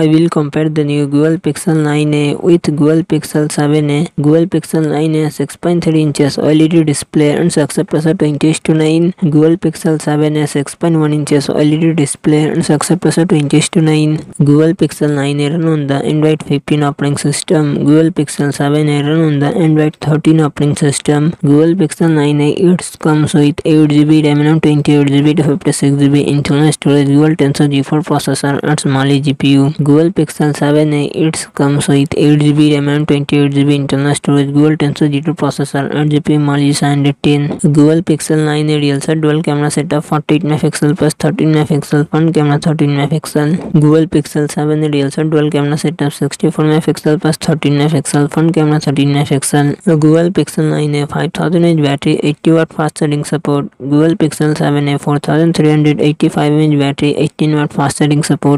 I will compare the new Google Pixel 9a with Google Pixel 7a. Google Pixel 9a 6.3 inches OLED display and success pressure 20 to 9. Google Pixel 7a 6.1 inches OLED display and success pressure 20 to 9. Google Pixel 9a run on the Android 15 operating system. Google Pixel 7a run on the Android 13 operating system. Google Pixel 9a it comes with 8GB RAM and 28GB to 56GB internal storage. Google Tensor G4 processor and Mali GPU. Google Pixel 7a it comes with 8GB RAM and 28GB internal storage. Google Tensor G2 processor and GPU Mali 110. Google Pixel 9a real set dual camera setup 48 megapixel plus 13 megapixel front camera 13 megapixel. Google Pixel 7a real set dual camera setup 64 megapixel plus 13 megapixel front camera 13 megapixel. Google Pixel 9a 5000 mAh battery 80 watt fast charging support. Google Pixel 7a 4385 mAh battery 18 watt fast charging support.